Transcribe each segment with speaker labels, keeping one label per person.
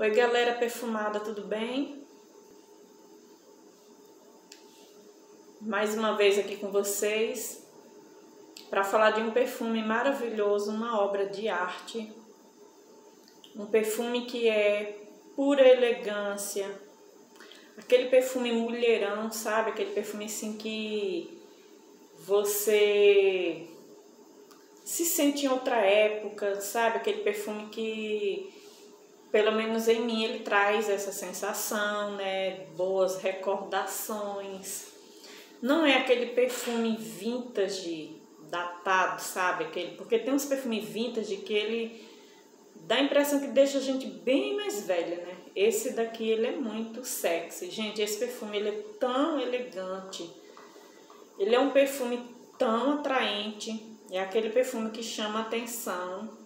Speaker 1: Oi galera perfumada, tudo bem? Mais uma vez aqui com vocês para falar de um perfume maravilhoso, uma obra de arte. Um perfume que é pura elegância, aquele perfume mulherão, sabe? Aquele perfume assim que você se sente em outra época, sabe? Aquele perfume que, pelo menos em mim, ele traz essa sensação, né? Boas recordações. Não é aquele perfume vintage, datado, sabe? Aquele, porque tem uns perfumes vintage que ele dá a impressão que deixa a gente bem mais velha, né? Esse daqui, ele é muito sexy. Gente, esse perfume, ele é tão elegante. Ele é um perfume tão atraente é aquele perfume que chama atenção,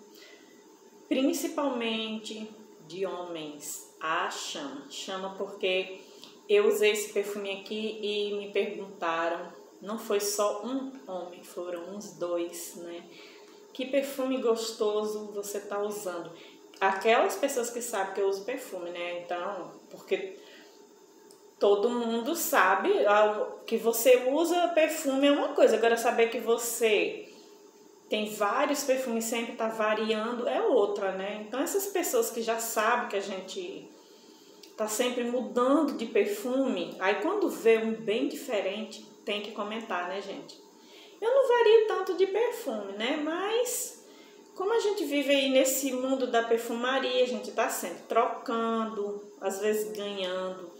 Speaker 1: principalmente de homens. A chama. Chama porque eu usei esse perfume aqui e me perguntaram, não foi só um homem, foram uns dois, né? Que perfume gostoso você tá usando? Aquelas pessoas que sabem que eu uso perfume, né? Então, porque todo mundo sabe que você usa perfume é uma coisa, agora saber que você tem vários perfumes, sempre tá variando, é outra, né? Então essas pessoas que já sabem que a gente tá sempre mudando de perfume, aí quando vê um bem diferente, tem que comentar, né, gente? Eu não vario tanto de perfume, né? Mas como a gente vive aí nesse mundo da perfumaria, a gente tá sempre trocando, às vezes ganhando.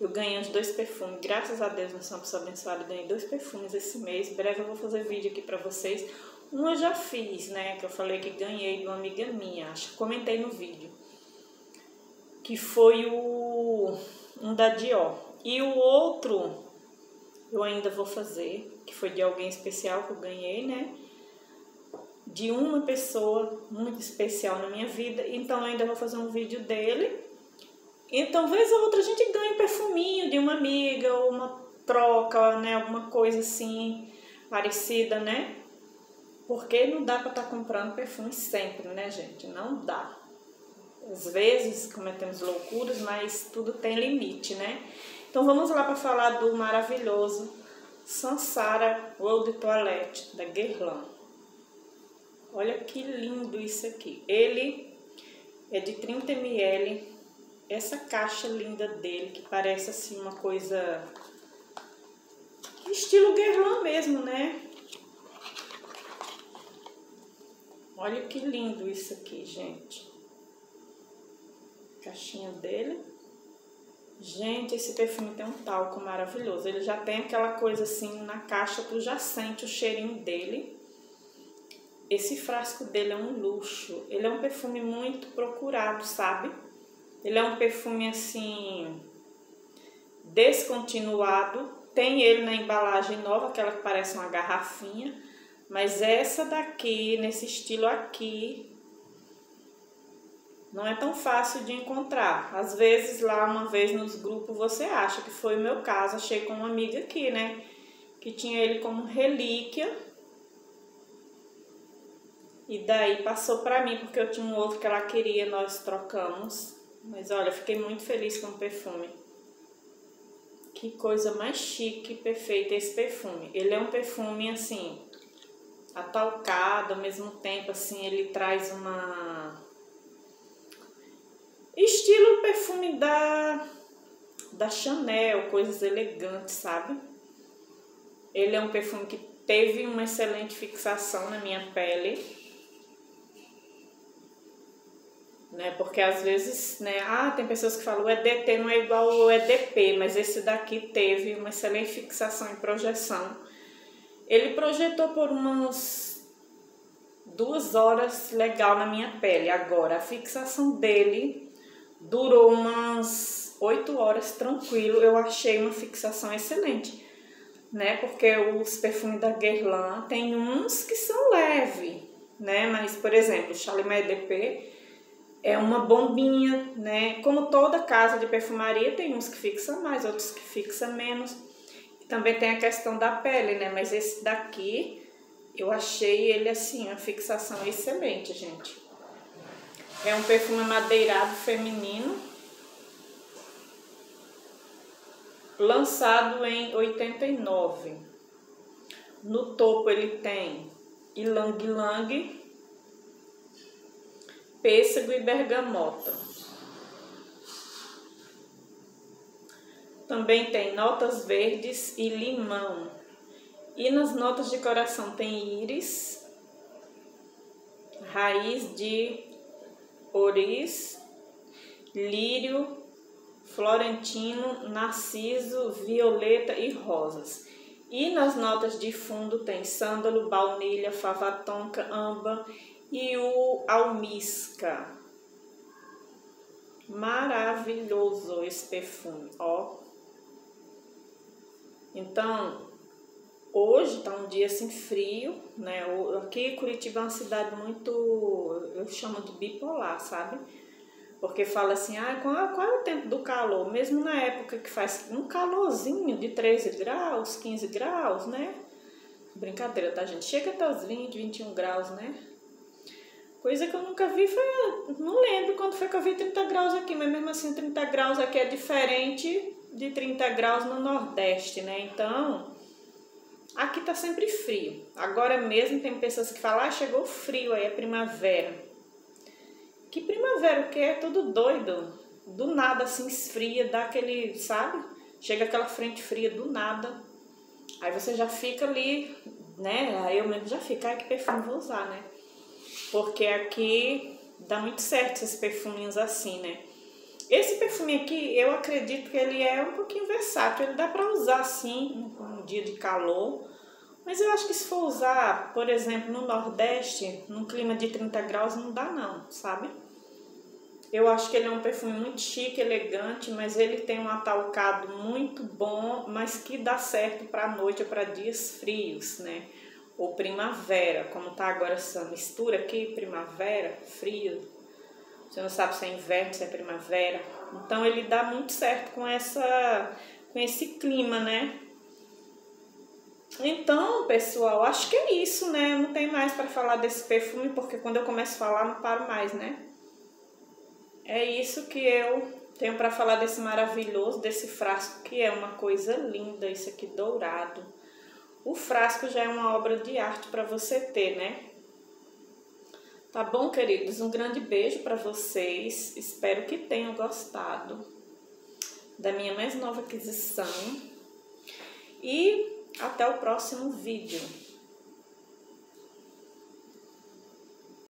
Speaker 1: Eu ganhei os dois perfumes, graças a Deus, nós somos abençoados, ganhei dois perfumes esse mês. Em breve eu vou fazer vídeo aqui para vocês uma eu já fiz, né? Que eu falei que ganhei de uma amiga minha, acho que comentei no vídeo. Que foi o um da Dior. E o outro eu ainda vou fazer, que foi de alguém especial que eu ganhei, né? De uma pessoa muito especial na minha vida. Então eu ainda vou fazer um vídeo dele. Então, vez ou outra, a gente ganha um perfuminho de uma amiga, ou uma troca, né? Alguma coisa assim parecida, né? Porque não dá para estar tá comprando perfume sempre, né, gente? Não dá. Às vezes cometemos loucuras, mas tudo tem limite, né? Então vamos lá para falar do maravilhoso Sansara Eau Toilette da Guerlain. Olha que lindo isso aqui. Ele é de 30 ml. Essa caixa linda dele, que parece assim uma coisa estilo Guerlain mesmo, né? Olha que lindo isso aqui, gente. Caixinha dele. Gente, esse perfume tem um talco maravilhoso. Ele já tem aquela coisa assim na caixa, tu já sente o cheirinho dele. Esse frasco dele é um luxo. Ele é um perfume muito procurado, sabe? Ele é um perfume assim descontinuado. Tem ele na embalagem nova, aquela que parece uma garrafinha mas essa daqui, nesse estilo aqui, não é tão fácil de encontrar. Às vezes lá uma vez nos grupos você acha que foi o meu caso, achei com uma amiga aqui, né? Que tinha ele como relíquia. E daí passou pra mim, porque eu tinha um outro que ela queria, nós trocamos. Mas olha, fiquei muito feliz com o perfume. Que coisa mais chique e perfeita esse perfume. Ele é um perfume assim, atalcado, ao mesmo tempo assim ele traz uma estilo perfume da da Chanel, coisas elegantes, sabe? Ele é um perfume que teve uma excelente fixação na minha pele. Né? Porque às vezes, né, ah, tem pessoas que falam o EDT não é igual ao EDP, mas esse daqui teve uma excelente fixação e projeção ele projetou por umas duas horas legal na minha pele. Agora, a fixação dele durou umas oito horas tranquilo. Eu achei uma fixação excelente, né? Porque os perfumes da Guerlain tem uns que são leves, né? Mas, por exemplo, o Chalimé DP é uma bombinha, né? Como toda casa de perfumaria, tem uns que fixam mais, outros que fixam menos. Também tem a questão da pele, né? Mas esse daqui, eu achei ele assim, uma fixação excelente, gente. É um perfume madeirado feminino, lançado em 89. No topo ele tem ilang ilang, pêssego e bergamota. Também tem notas verdes e limão. E nas notas de coração tem íris, raiz de oris, lírio, florentino, narciso, violeta e rosas. E nas notas de fundo tem sândalo, baunilha, fava tonka, âmbar e o almisca. Maravilhoso esse perfume, ó. Então, hoje tá um dia assim frio, né? Aqui Curitiba é uma cidade muito, eu chamo de bipolar, sabe? Porque fala assim, ah, qual, qual é o tempo do calor? Mesmo na época que faz um calorzinho de 13 graus, 15 graus, né? Brincadeira, tá, gente? Chega até os 20, 21 graus, né? Coisa que eu nunca vi foi. Não lembro quando foi que eu vi 30 graus aqui, mas mesmo assim 30 graus aqui é diferente de 30 graus no Nordeste, né? Então, aqui tá sempre frio. Agora mesmo tem pessoas que falam, ah, chegou frio aí, é primavera. Que primavera, o que é tudo doido. Do nada assim esfria, dá aquele, sabe? Chega aquela frente fria do nada. Aí você já fica ali, né? Aí eu mesmo já fico, ai que perfume vou usar, né? Porque aqui dá muito certo esses perfuminhos assim, né? Esse perfume aqui, eu acredito que ele é um pouquinho versátil. Ele dá pra usar assim, num dia de calor. Mas eu acho que se for usar, por exemplo, no Nordeste, num clima de 30 graus, não dá não, sabe? Eu acho que ele é um perfume muito chique, elegante, mas ele tem um atalcado muito bom, mas que dá certo para noite ou para dias frios, né? Ou primavera, como tá agora essa mistura aqui, primavera, frio. Você não sabe se é inverno, se é primavera. Então ele dá muito certo com essa com esse clima, né? Então, pessoal, acho que é isso, né? Não tem mais para falar desse perfume, porque quando eu começo a falar, não paro mais, né? É isso que eu tenho para falar desse maravilhoso, desse frasco, que é uma coisa linda, isso aqui dourado. O frasco já é uma obra de arte para você ter, né? Tá bom, queridos? Um grande beijo para vocês. Espero que tenham gostado da minha mais nova aquisição. E até o próximo vídeo.